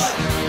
Detroit,